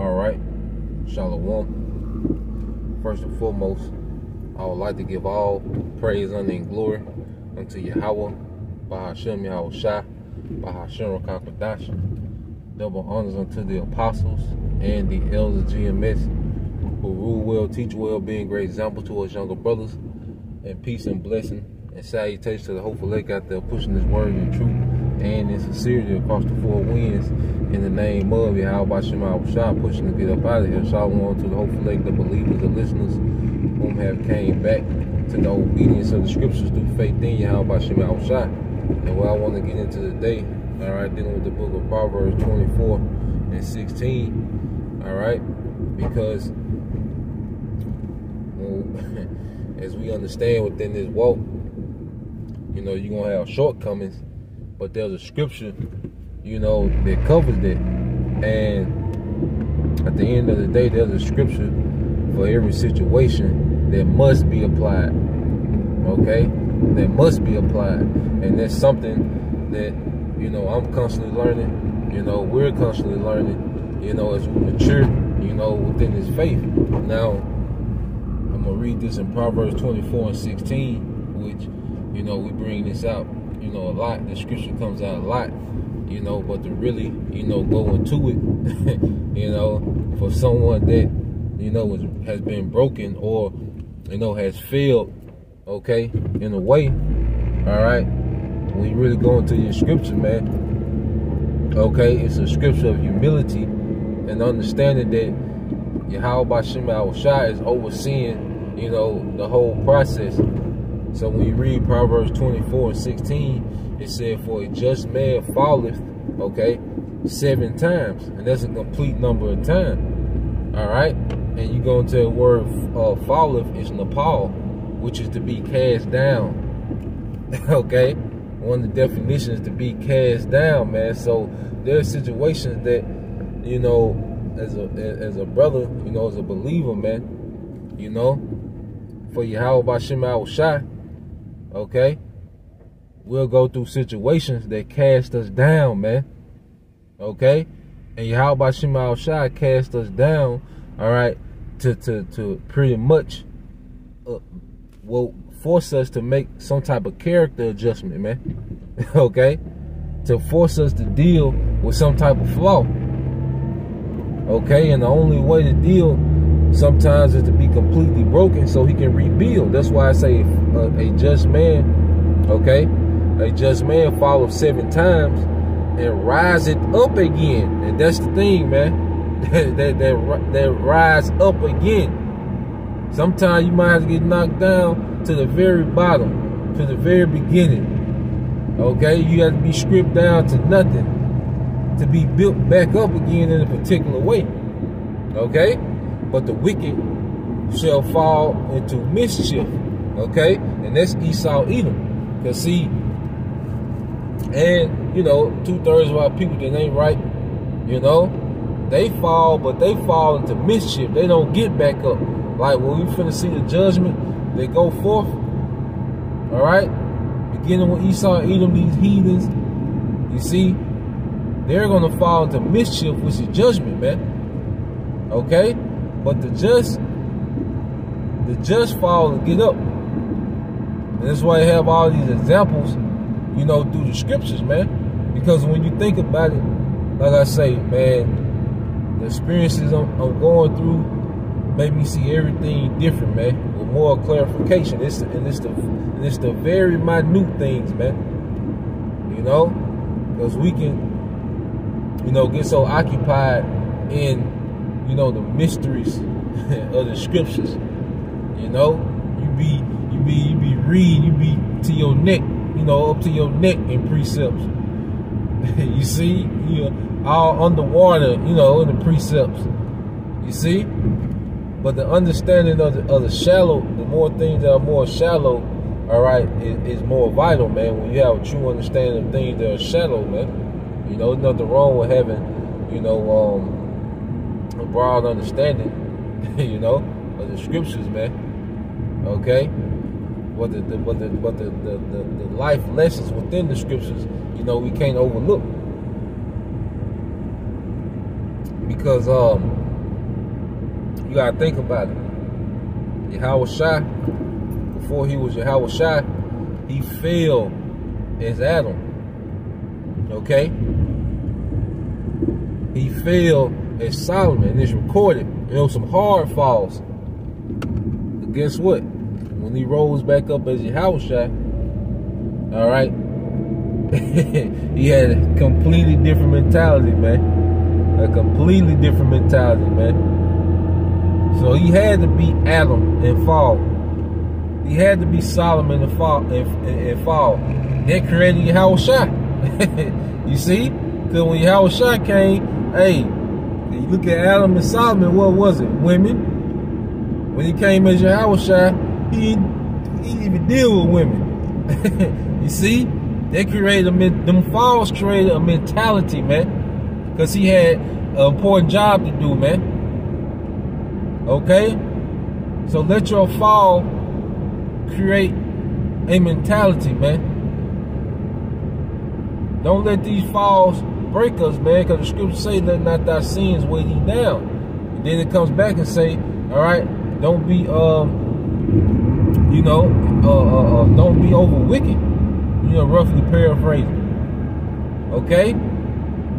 All right. Shalom. First and foremost, I would like to give all praise, honor, and glory unto Yahweh, Bahashem Yahweh Shai, Bahashem Rakakadash. Double honors unto the apostles and the elders of GMS who rule well, teach well, being great example to us younger brothers. And peace and blessing and salutation to the hopeful lake out there pushing this word in truth and in sincerity across the four winds in the name of Yahweh Shema Shah pushing to get up out of here. Shalom to the hopeful lake, the believers, the listeners whom have came back to the obedience of the scriptures through faith in Yahweh Shema Shah. And what I want to get into today, all right, dealing with the book of Proverbs 24 and 16, all right, because well, as we understand within this walk, you know, you're going to have shortcomings but there's a scripture, you know, that covers that. And at the end of the day, there's a scripture for every situation that must be applied. Okay? That must be applied. And that's something that, you know, I'm constantly learning. You know, we're constantly learning, you know, as we mature, you know, within this faith. Now, I'm going to read this in Proverbs 24 and 16, which, you know, we bring this out you know, a lot. The scripture comes out a lot, you know, but to really, you know, go into it, you know, for someone that, you know, was, has been broken or, you know, has failed, okay, in a way, all right, when you really go into your scripture, man, okay, it's a scripture of humility and understanding that Yahweh Shema Shai is overseeing, you know, the whole process so when you read Proverbs 24 and 16, it said, For a just man falleth, okay, seven times. And that's a complete number of times. All right? And you go into the word uh, falleth is naphal, which is to be cast down. okay? One of the definitions to be cast down, man. So there are situations that, you know, as a as a brother, you know, as a believer, man, you know, for Yahweh Bashim Shai, okay? We'll go through situations that cast us down, man. Okay? And Yahweh by Shema Shai cast us down, all right, to to to pretty much uh, will force us to make some type of character adjustment, man. okay? To force us to deal with some type of flaw. Okay? And the only way to deal sometimes is to be completely broken so he can rebuild. That's why I say a, a just man, okay, a just man falls seven times and rise it up again. And that's the thing, man. that, that, that, that rise up again. Sometimes you might have to get knocked down to the very bottom, to the very beginning. Okay, you have to be stripped down to nothing to be built back up again in a particular way. Okay? But the wicked shall fall into mischief. Okay? And that's Esau Edom. Because see, and you know, two-thirds of our people that ain't right, you know, they fall, but they fall into mischief. They don't get back up. Like when we finna see the judgment, they go forth. All right? Beginning with Esau, Edom, these heathens, you see, they're gonna fall into mischief, which is judgment, man. Okay? But the just, the just fall and get up. And that's why I have all these examples, you know, through the scriptures, man. Because when you think about it, like I say, man, the experiences I'm, I'm going through make me see everything different, man, with more clarification. It's and it's the and it's the very minute things, man. You know, because we can, you know, get so occupied in you know, the mysteries of the scriptures. You know, you be you be you be read, you be to your neck, you know, up to your neck in precepts. you see, you all underwater, you know, in the precepts. You see? But the understanding of the, of the shallow, the more things that are more shallow, all right, is, is more vital, man. When you have a true understanding of things that are shallow, man. You know, nothing wrong with having, you know, um, a broad understanding, you know, of the scriptures, man. Okay? What the, the but the but the, the, the, the life lessons within the scriptures, you know, we can't overlook. Because um You gotta think about it. Yahweh Shai, before he was Yahweh Shai, he failed as Adam. Okay? He fell as Solomon. And it's recorded. You know, some hard falls. But guess what? When he rose back up as Yahweh all right, he had a completely different mentality, man. A completely different mentality, man. So he had to be Adam and fall. He had to be Solomon and fall and, and, fall. That created Yahweh you see? Because when Yahweh came, hey, you look at Adam and Solomon, what was it? Women. When he came as Yahweh he, he didn't even deal with women. you see? They created a, them falls created a mentality, man. Because he had an important job to do, man. Okay? So let your fall create a mentality, man. Don't let these falls break us, man, because the scriptures say, let not thy sins weigh thee down. And then it comes back and say, all right, don't be, um, you know, uh, uh, uh, don't be over wicked. You know, roughly paraphrasing. Okay?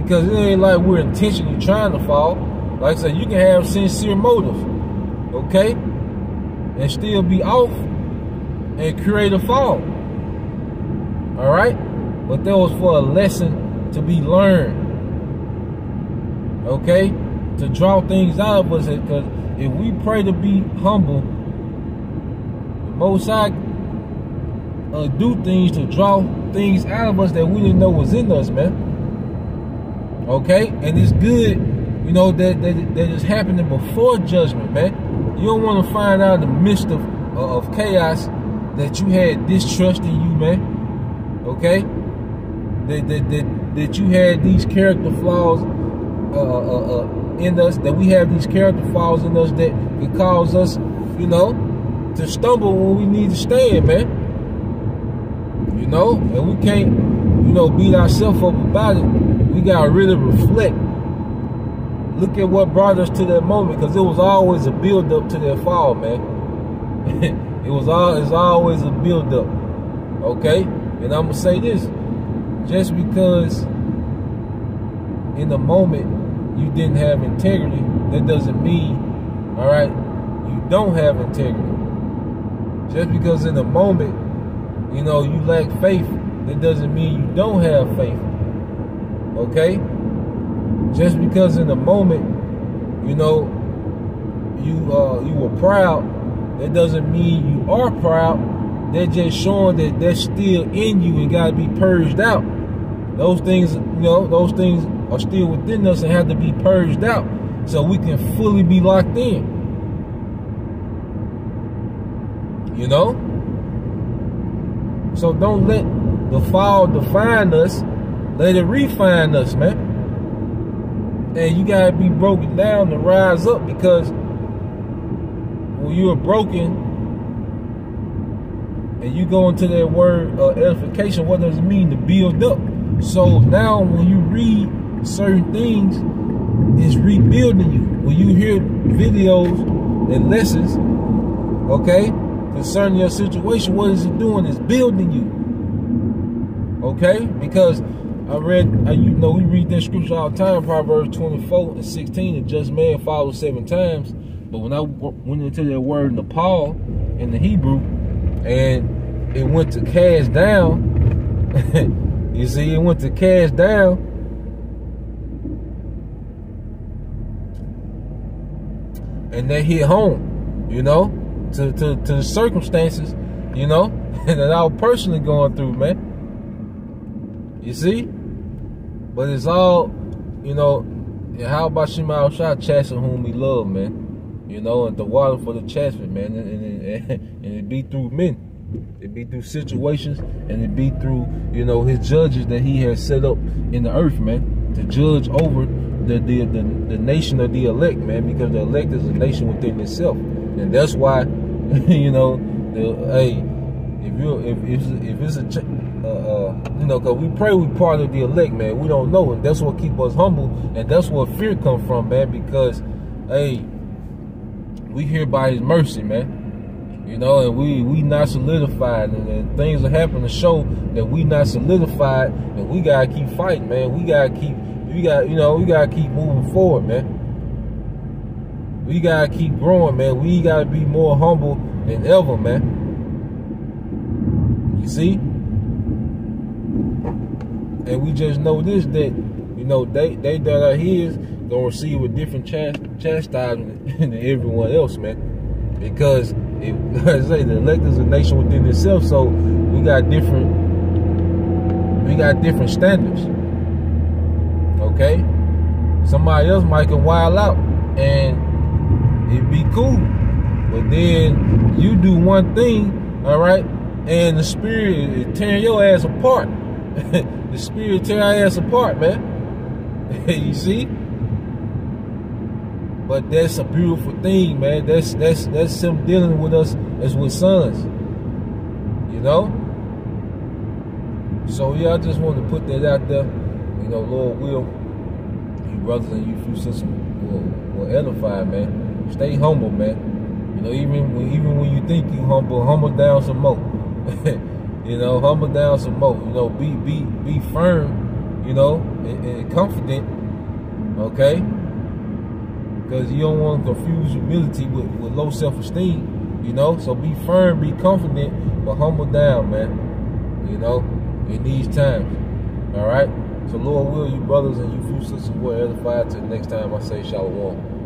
Because it ain't like we're intentionally trying to fall. Like I said, you can have sincere motives. Okay? And still be off and create a fall. All right? But that was for a lesson to be learned. Okay? To draw things out of us. Because if we pray to be humble, the Most uh, do things to draw things out of us that we didn't know was in us, man. Okay? And it's good, you know, that, that, that is happening before judgment, man. You don't want to find out in the midst of, uh, of chaos that you had distrust in you, man. Okay? That, that, that, that you had these character flaws uh, uh, uh, in us, that we have these character flaws in us that could cause us, you know, to stumble when we need to stand, man. You know, and we can't, you know, beat ourselves up about it. We gotta really reflect. Look at what brought us to that moment, because it was always a build up to that fall, man. it was all it's always a build up. Okay? And I'm gonna say this. Just because in the moment you didn't have integrity, that doesn't mean, all right, you don't have integrity. Just because in the moment you know, you lack faith, that doesn't mean you don't have faith. Okay? Just because in the moment, you know, you uh you were proud, that doesn't mean you are proud. They're just showing that that's still in you and gotta be purged out. Those things, you know, those things are still within us and have to be purged out so we can fully be locked in. You know? So don't let the fall define us. Let it refine us, man. And you gotta be broken down to rise up because when you are broken and you go into that word uh, edification, what does it mean to build up? So now when you read certain things, it's rebuilding you. When you hear videos and lessons, okay, concerning your situation, what is it doing? It's building you. Okay? Because I read, I, you know, we read that scripture all the time, Proverbs 24 and 16, and just man follows seven times. But when I went into that word in the Paul, in the Hebrew, and it went to cast down, you see, it went to cash down. And that hit home, you know? to, to, to the circumstances, you know, that I was personally going through, man. You see? But it's all, you know, how about Shema Shah chasing whom we love, man? You know, and the water for the chastisement, man. And, and, and, and it be through men. It be through situations and it be through, you know, his judges that he has set up in the earth, man, to judge over the the, the, the nation of the elect, man, because the elect is a nation within itself. And that's why, you know, the, hey, if you if if, if it's a uh, uh, you know, cause we pray we part of the elect, man. We don't know, and that's what keep us humble, and that's where fear come from, man. Because, hey, we here by His mercy, man. You know, and we we not solidified, and, and things are happening to show that we not solidified, and we gotta keep fighting, man. We gotta keep, we got, you know, we gotta keep moving forward, man. We gotta keep growing, man. We gotta be more humble than ever, man. You see? And we just know this that, you know, they they that are his gonna receive a different chast- chastisement than everyone else, man. Because it, I say the elect is a nation within itself, so we got different we got different standards. Okay? Somebody else might can wild out and it'd be cool. But then you do one thing, all right, and the spirit is tearing your ass apart. the spirit tear our ass apart, man. you see? But that's a beautiful thing, man. That's that's that's him dealing with us as with sons. You know? So yeah, I just want to put that out there. You know, Lord will, you brothers and you few sisters will, will edify, man. Stay humble, man. You know, even when even when you think you humble, humble down some more. you know, humble down some more. You know, be be be firm, you know, and, and confident. Okay? Because you don't want to confuse humility with, with low self-esteem, you know? So be firm, be confident, but humble down, man, you know, in these times, all right? So Lord will, you brothers and you few sisters will edify till next time I say shalom.